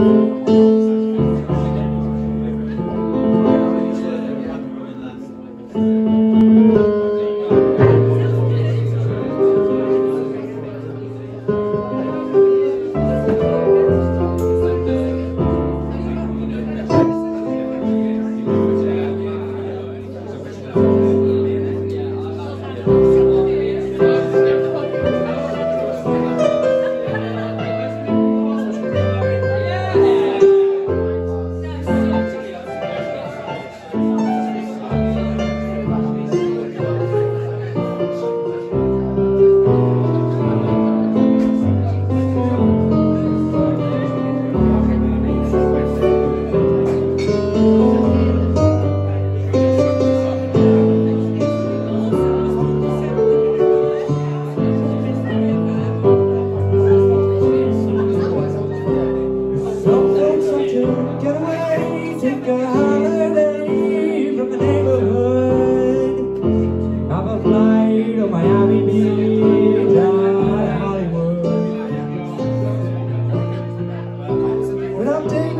Música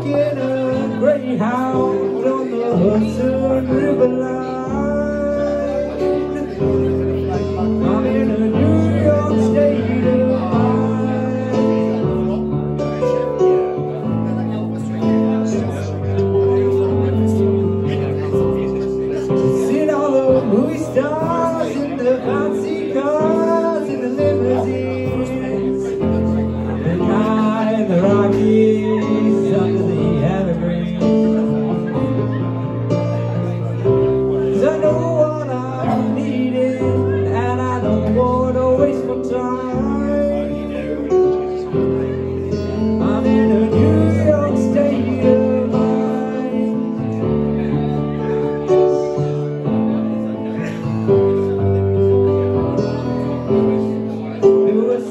In a greyhound on the Hudson River line. In a New York state of mind. Seen all the movie stars.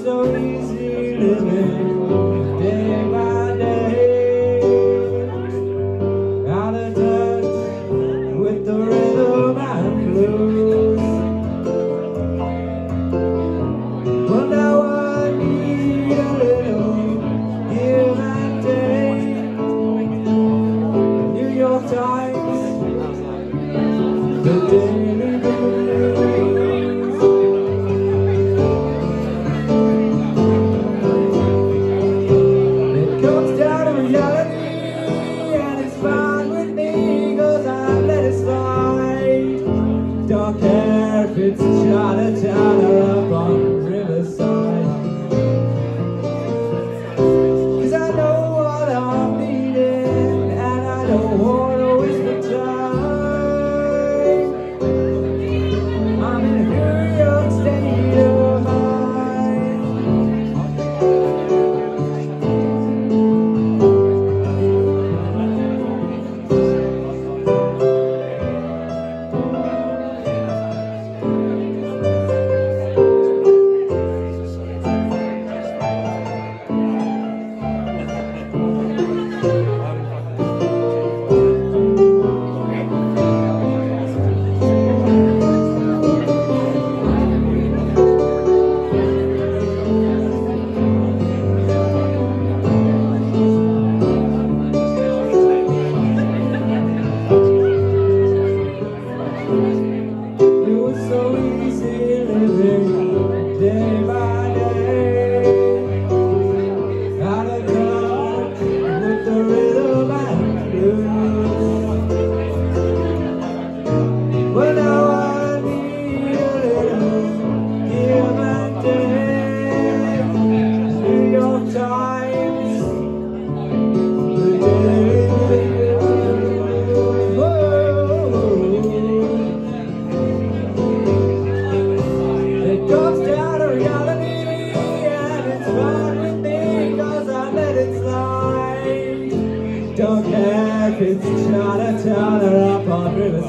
so easy living.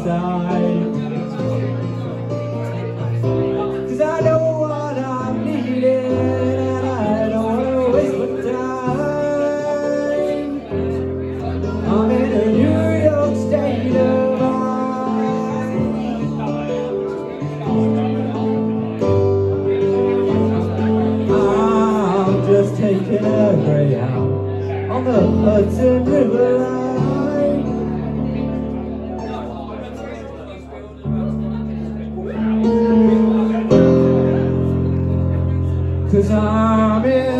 side. Cause I know what I'm needing and I don't wanna waste my time. I'm in a New York state of mind. I'm just taking a greyhound on the Hudson River line. Cause I'm in